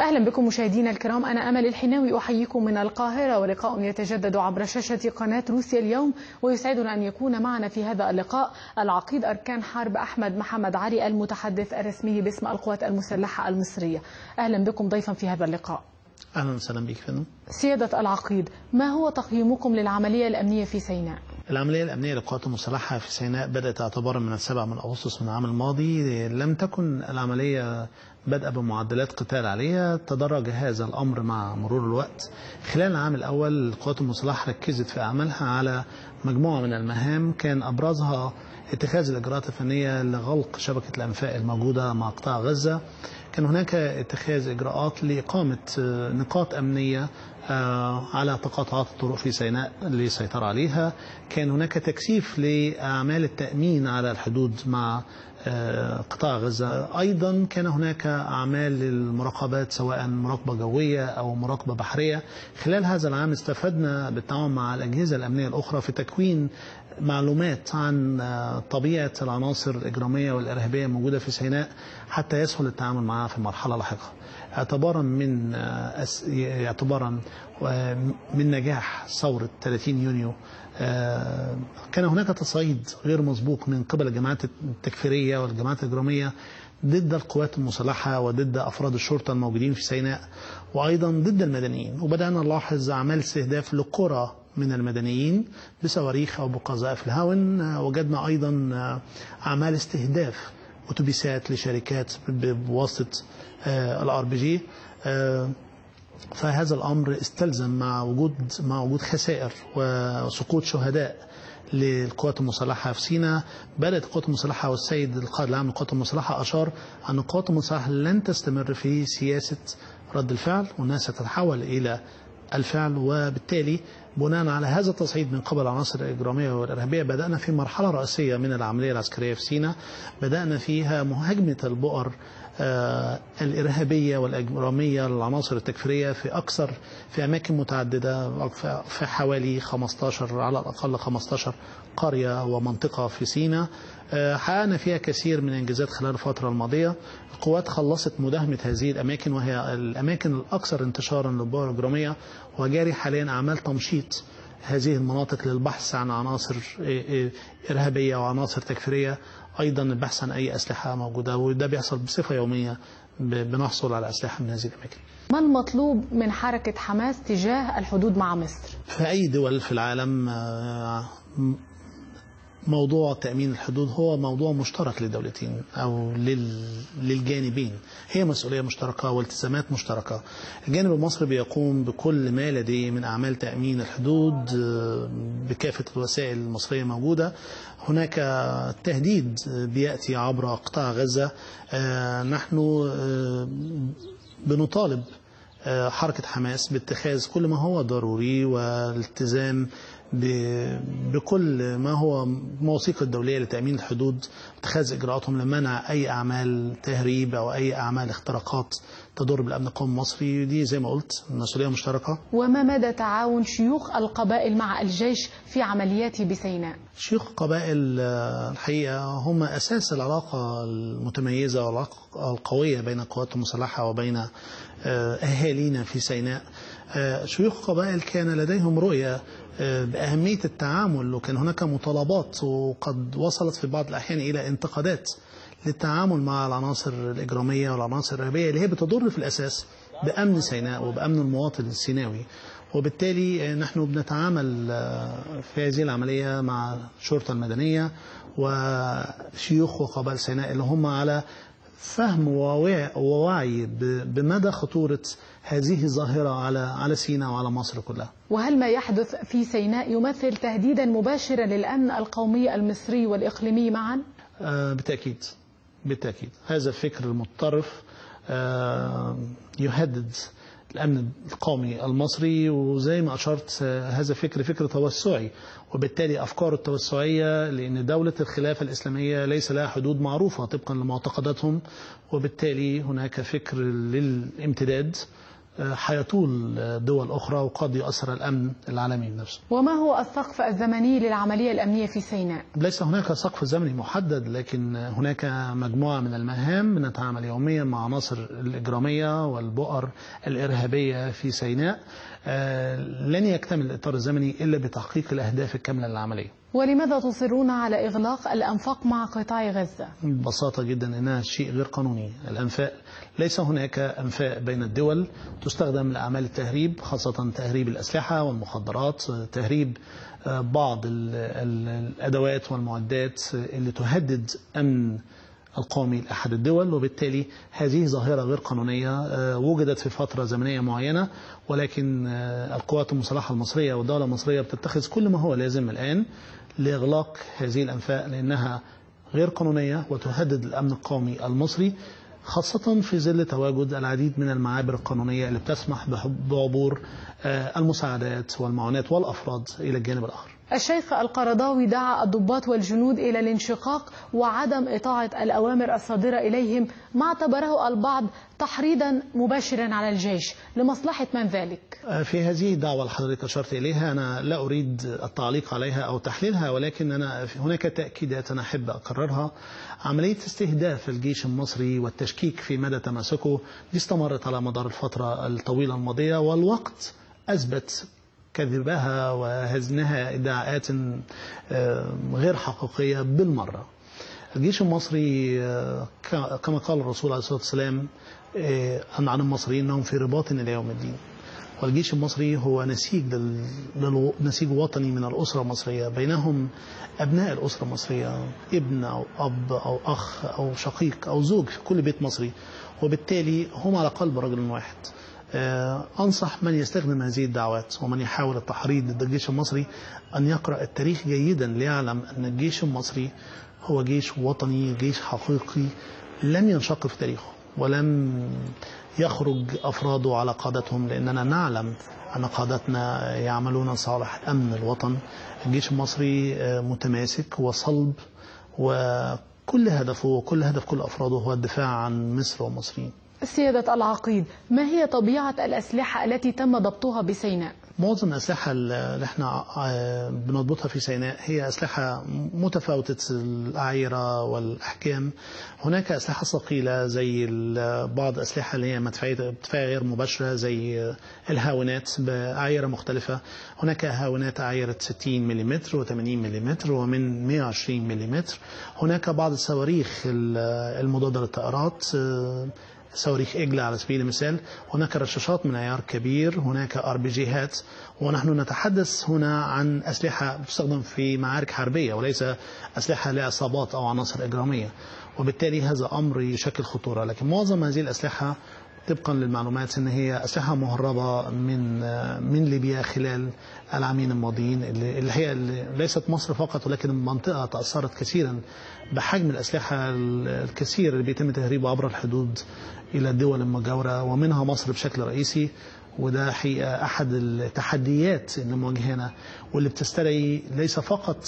أهلا بكم مشاهدينا الكرام. أنا أمل الحناوي أحييكم من القاهرة ولقاء يتجدد عبر شاشة قناة روسيا اليوم ويسعدنا أن يكون معنا في هذا اللقاء العقيد أركان حرب أحمد محمد علي المتحدث الرسمي باسم القوات المسلحة المصرية. أهلا بكم ضيفا في هذا اللقاء. أهلا وسهلا بك فندم. سيادة العقيد ما هو تقييمكم للعملية الأمنية في سيناء؟ العملية الأمنية للقوات المسلحة في سيناء بدأت اعتبارا من السابع من أغسطس من العام الماضي. لم تكن العملية بدأ بمعدلات قتال عالية تدرج هذا الأمر مع مرور الوقت. خلال العام الأول القوات المسلحة ركزت في أعمالها على مجموعة من المهام. كان أبرزها اتخاذ الإجراءات الفنية لغلق شبكة الأنفاق الموجودة مع قطاع غزة. كان هناك اتخاذ إجراءات لإقامة نقاط أمنية على تقاطعات الطرق في سيناء للسيطرة عليها. كان هناك تكثيف لأعمال التأمين على الحدود مع قطاع غزة. أيضا كان هناك أعمال للمراقبات سواء مراقبة جوية أو مراقبة بحرية. خلال هذا العام استفدنا بالتعاون مع الأجهزة الأمنية الأخرى في تكوين معلومات عن طبيعة العناصر الإجرامية والإرهابية الموجودة في سيناء حتى يسهل التعامل معها في مرحلة لاحقة. اعتبارا من اعتبارا من نجاح ثورة 30 يونيو كان هناك تصعيد غير مسبوق من قبل الجماعات التكفيرية والجماعات الإجرامية ضد القوات المسلحة وضد أفراد الشرطة الموجودين في سيناء وأيضا ضد المدنيين. وبدأنا نلاحظ أعمال استهداف لقرى من المدنيين بصواريخ أو بقذائف الهاون وجدنا أيضا أعمال استهداف أتوبيسات لشركات بواسطة ال RPG. فهذا الأمر استلزم مع وجود مع وجود خسائر وسقوط شهداء للقوات المسلحة في سيناء. بدأت القوات المسلحة والسيد القائد العام للقوات المسلحة أشار أن القوات المسلحة لن تستمر في سياسة رد الفعل وأنها ستتحول إلى الفعل وبالتالي بناء على هذا التصعيد من قبل العناصر الإجرامية والإرهابية بدأنا في مرحلة رئيسية من العملية العسكرية في سيناء بدأنا فيها مهاجمة البؤر الإرهابية والإجرامية للعناصر التكفيرية في أكثر في أماكن متعددة في حوالي 15 على الأقل 15 قرية ومنطقة في سيناء آه حققنا فيها كثير من الإنجازات خلال الفترة الماضية. القوات خلصت مداهمة هذه الأماكن وهي الأماكن الأكثر انتشارا للبؤر الإجرامية. وجاري حاليا أعمال تمشيط هذه المناطق للبحث عن عناصر إرهابية وعناصر تكفيرية. أيضا البحث عن أي أسلحة موجودة وده بيحصل بصفة يومية بنحصل على أسلحة من هذه الأماكن ما المطلوب من حركة حماس تجاه الحدود مع مصر؟ في أي دول في العالم موضوع تأمين الحدود هو موضوع مشترك للدولتين أو للجانبين. هي مسؤولية مشتركة والتزامات مشتركة. الجانب المصري بيقوم بكل ما لديه من أعمال تأمين الحدود بكافة الوسائل المصرية موجودة. هناك تهديد بيأتي عبر قطاع غزة. نحن بنطالب حركة حماس باتخاذ كل ما هو ضروري والالتزام بكل ما هو مواثيق الدولية لتأمين الحدود اتخاذ إجراءاتهم لمنع أي أعمال تهريب أو أي أعمال اختراقات تضر بالأمن القومي المصري. دي زي ما قلت مسؤولية مشتركة. وما مدى تعاون شيوخ القبائل مع الجيش في عملياته بسيناء؟ شيوخ القبائل الحقيقة هم أساس العلاقة المتميزة والعلاقة القوية بين القوات المسلحة وبين أهالينا في سيناء. شيوخ القبائل كان لديهم رؤية بأهمية التعامل وكان هناك مطالبات وقد وصلت في بعض الأحيان إلى انتقادات للتعامل مع العناصر الإجرامية والعناصر الإرهابية اللي هي بتضر في الأساس بأمن سيناء وبأمن المواطن السيناوي. وبالتالي نحن بنتعامل في هذه العملية مع الشرطة المدنية وشيوخ وقبائل سيناء اللي هم على فهم ووعي بمدى خطورة هذه الظاهرة على على سيناء وعلى مصر كلها. وهل ما يحدث في سيناء يمثل تهديدا مباشرا للأمن القومي المصري والإقليمي معا؟ آه بالتأكيد بالتأكيد هذا الفكر المتطرف آه يهدد الأمن القومي المصري وزي ما أشرت هذا فكر فكر توسعي وبالتالي أفكار التوسعية لأن دولة الخلافة الإسلامية ليس لها حدود معروفة طبقا لمعتقداتهم وبالتالي هناك فكر للامتداد حيطول دول أخرى وقد يؤثر الأمن العالمي بنفسه. وما هو السقف الزمني للعملية الأمنية في سيناء؟ ليس هناك سقف زمني محدد لكن هناك مجموعة من المهام بنتعامل يوميا مع عناصر الإجرامية والبؤر الإرهابية في سيناء. لن يكتمل الإطار الزمني إلا بتحقيق الأهداف الكاملة للعملية. ولماذا تصرون على إغلاق الأنفاق مع قطاع غزة؟ ببساطة جدا إنها شيء غير قانوني الأنفاق ليس هناك أنفاق بين الدول تستخدم لأعمال التهريب خاصة تهريب الأسلحة والمخدرات تهريب بعض الأدوات والمعدات اللي تهدد أمن القومي لأحد الدول وبالتالي هذه ظاهرة غير قانونية وجدت في فترة زمنية معينة ولكن القوات المسلحة المصرية والدولة المصرية بتتخذ كل ما هو لازم الآن لإغلاق هذه الأنفاق لأنها غير قانونية وتهدد الأمن القومي المصري خاصة في ظل تواجد العديد من المعابر القانونية اللي بتسمح بعبور المساعدات والمعونات والأفراد إلى الجانب الآخر. الشيخ القرضاوي دعا الضباط والجنود إلى الانشقاق وعدم إطاعة الأوامر الصادرة إليهم ما اعتبره البعض تحريضا مباشرا على الجيش. لمصلحة من ذلك؟ في هذه الدعوة اللي حضرتك أشرت إليها. أنا لا أريد التعليق عليها أو تحليلها ولكن أنا هناك تأكيدات أنا أحب أكررها. عملية استهداف الجيش المصري والتشكيك في مدى تماسكه دي استمرت على مدار الفترة الطويلة الماضية والوقت أثبت كذبها وهزنها ادعاءات غير حقيقية بالمرة. الجيش المصري كما قال الرسول عليه الصلاة والسلام عن المصريين أنهم في رباط إلى يوم الدين. والجيش المصري هو نسيج نسيج وطني من الأسرة المصرية. بينهم أبناء الأسرة المصرية ابن أو أب أو أخ أو شقيق أو زوج في كل بيت مصري. وبالتالي هم على قلب رجل واحد. أنصح من يستخدم هذه الدعوات ومن يحاول التحريض ضد الجيش المصري أن يقرأ التاريخ جيدا ليعلم أن الجيش المصري هو جيش وطني جيش حقيقي لم ينشق في تاريخه ولم يخرج أفراده على قادتهم لأننا نعلم أن قادتنا يعملون صالح أمن الوطن. الجيش المصري متماسك وصلب وكل هدفه وكل هدف كل أفراده هو الدفاع عن مصر والمصريين سيادة العقيد ما هي طبيعة الأسلحة التي تم ضبطها بسيناء؟ معظم الأسلحة اللي إحنا بنضبطها في سيناء هي أسلحة متفاوتة الأعيرة والأحجام هناك أسلحة ثقيلة زي بعض الأسلحة اللي هي مدفعية غير مباشرة زي الهاونات بأعيرة مختلفة. هناك هاونات أعيرة 60 ملم و80 ملم ومن 120 ملم هناك بعض الصواريخ المضادة للطائرات صواريخ إجلة على سبيل المثال. هناك رشاشات من عيار كبير هناك آر بي جيهات ونحن نتحدث هنا عن أسلحة تستخدم في معارك حربية وليس أسلحة لعصابات أو عناصر إجرامية وبالتالي هذا أمر يشكل خطورة. لكن معظم هذه الأسلحة طبقا للمعلومات إن هي أسلحة مهربة من من ليبيا خلال العامين الماضيين اللي هي ليست مصر فقط ولكن المنطقة تأثرت كثيرا بحجم الأسلحة الكثير اللي بيتم تهريبه عبر الحدود إلى الدول المجاوره ومنها مصر بشكل رئيسي. وده حقيقة أحد التحديات اللي مواجهانا واللي بتستدعي ليس فقط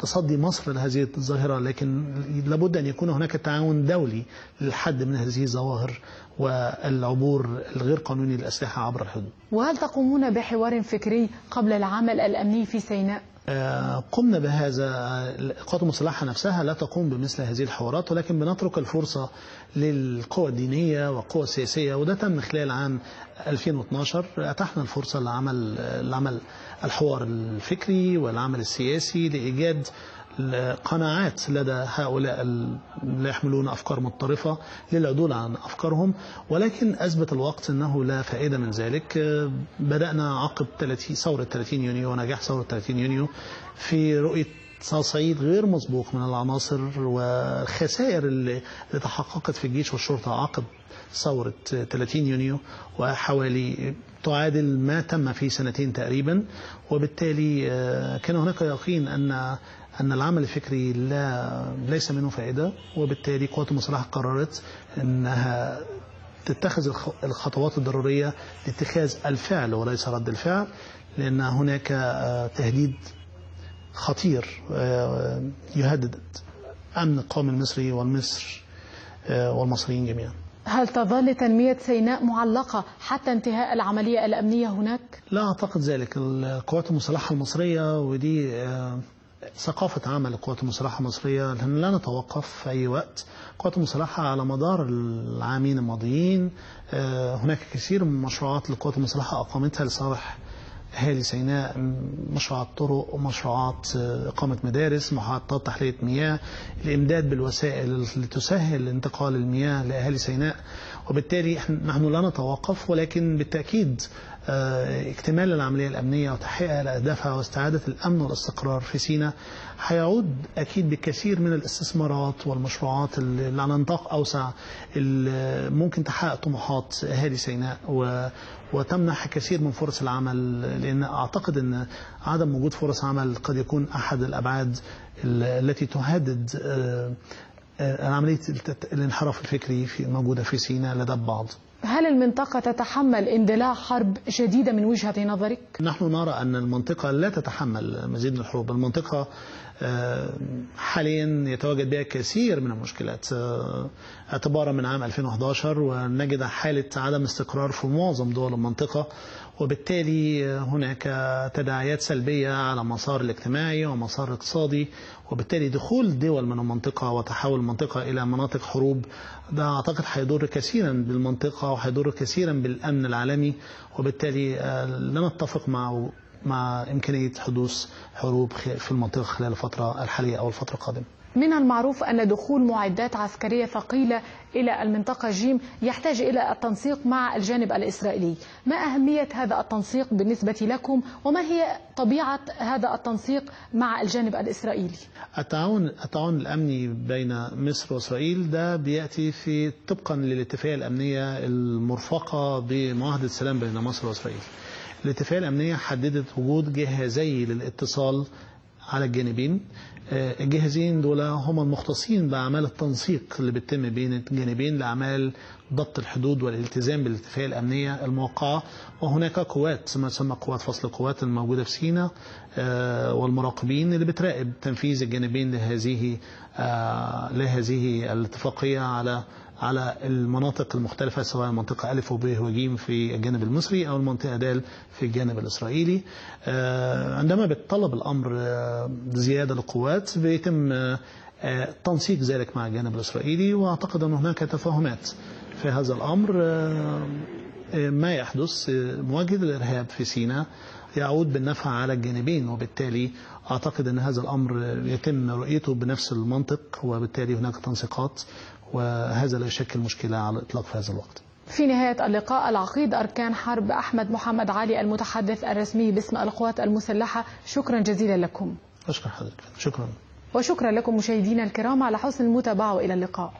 تصدي مصر لهذه الظاهرة لكن لابد أن يكون هناك تعاون دولي للحد من هذه الظواهر والعبور الغير قانوني للأسلحة عبر الحدود وهل تقومون بحوار فكري قبل العمل الأمني في سيناء؟ قمنا بهذا القوات المسلحة نفسها لا تقوم بمثل هذه الحوارات ولكن بنترك الفرصة للقوى الدينية والقوى السياسية وده تم خلال عام 2012 أتحنا الفرصة لعمل لعمل الحوار الفكري والعمل السياسي لإيجاد قناعات لدى هؤلاء اللي يحملون أفكار متطرفة للعدول عن أفكارهم ولكن أثبت الوقت أنه لا فائدة من ذلك. بدأنا عقب 30 ثورة 30 يونيو ونجاح ثورة 30 يونيو في رؤية تصعيد غير مسبوق من العناصر والخسائر اللي تحققت في الجيش والشرطة عقب ثورة 30 يونيو وحوالي تعادل ما تم في سنتين تقريبا. وبالتالي كان هناك يقين أن أن العمل الفكري لا ليس منه فائدة. وبالتالي قوات المسلحة قررت أنها تتخذ الخطوات الضرورية لاتخاذ الفعل وليس رد الفعل لأن هناك تهديد خطير يهدد أمن القوم المصري والمصر والمصريين جميعا. هل تظل تنمية سيناء معلقة حتى انتهاء العملية الأمنية هناك؟ لا أعتقد ذلك. القوات المسلحة المصرية ودي ثقافة عمل القوات المسلحة المصرية. لأن لا نتوقف في أي وقت. القوات المسلحة على مدار العامين الماضيين هناك كثير من مشروعات القوات المسلحة أقامتها لصالح أهالي سيناء مشروعات طرق ومشروعات إقامة مدارس محطات تحلية مياه الإمداد بالوسائل اللي تسهل انتقال المياه لأهالي سيناء. وبالتالي نحن لا نتوقف ولكن بالتأكيد اكتمال العملية الأمنية وتحقيقها لأهدافها واستعادة الأمن والاستقرار في سيناء هيعود أكيد بكثير من الاستثمارات والمشروعات اللي على نطاق أوسع اللي ممكن تحقق طموحات أهالي سيناء و وتمنح كثير من فرص العمل لأن أعتقد أن عدم وجود فرص عمل قد يكون أحد الأبعاد التي تهدد عملية الانحراف الفكري في موجودة في سيناء لدى البعض هل المنطقة تتحمل اندلاع حرب شديدة من وجهة نظرك؟ نحن نرى أن المنطقة لا تتحمل مزيد من الحروب. المنطقة حاليا يتواجد بها كثير من المشكلات. اعتبارا من عام 2011 ونجد حالة عدم استقرار في معظم دول المنطقة وبالتالي هناك تداعيات سلبية على مسار الاجتماعي ومسار الاقتصادي وبالتالي دخول دول من المنطقة وتحول المنطقة إلى مناطق حروب. ده أعتقد هيضر كثيرا بالمنطقة وهيضر كثيرا بالأمن العالمي وبالتالي لا نتفق مع مع إمكانية حدوث حروب في المنطقة خلال الفترة الحالية أو الفترة القادمة. من المعروف أن دخول معدات عسكرية ثقيلة إلى المنطقة جيم يحتاج إلى التنسيق مع الجانب الإسرائيلي. ما أهمية هذا التنسيق بالنسبة لكم؟ وما هي طبيعة هذا التنسيق مع الجانب الإسرائيلي؟ التعاون التعاون الأمني بين مصر وإسرائيل ده بيأتي في طبقا للاتفاقية الأمنية المرفقة بمعاهدة السلام بين مصر وإسرائيل. الاتفاقية الأمنية حددت وجود جهازي للاتصال على الجانبين. الجهازين دول هم المختصين بأعمال التنسيق اللي بتتم بين الجانبين لأعمال ضبط الحدود والالتزام بالاتفاقية الأمنية الموقعة. وهناك قوات ما تسمى قوات فصل القوات الموجودة في سيناء والمراقبين اللي بتراقب تنفيذ الجانبين لهذه لهذه الاتفاقية على على المناطق المختلفة سواء المنطقة ألف وب وجيم في الجانب المصري أو المنطقة دال في الجانب الإسرائيلي. عندما بيتطلب الأمر زيادة للقوات بيتم تنسيق ذلك مع الجانب الإسرائيلي وأعتقد أن هناك تفاهمات في هذا الأمر. ما يحدث مواجهة الإرهاب في سيناء. يعود بالنفع على الجانبين وبالتالي أعتقد أن هذا الأمر يتم رؤيته بنفس المنطق وبالتالي هناك تنسيقات وهذا لا يشكل مشكلة على الإطلاق في هذا الوقت. في نهاية اللقاء العقيد أركان حرب أحمد محمد علي المتحدث الرسمي باسم القوات المسلحة شكرا جزيلا لكم. أشكر حضرتك. شكرا. وشكرا لكم مشاهدينا الكرام على حسن المتابعة وإلى اللقاء.